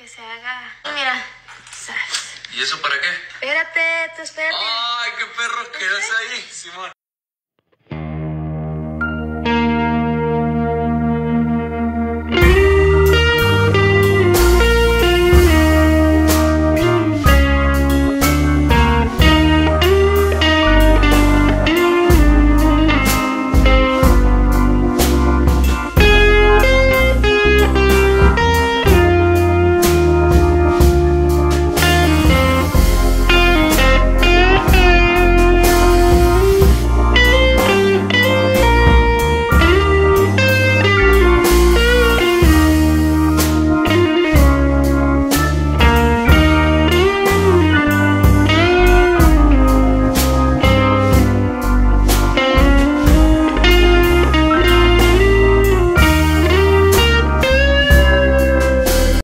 que se haga. Y mira, ¿Y eso para qué? Espérate, tú espérate. ¡Ay, qué perro quedas ahí, Simón!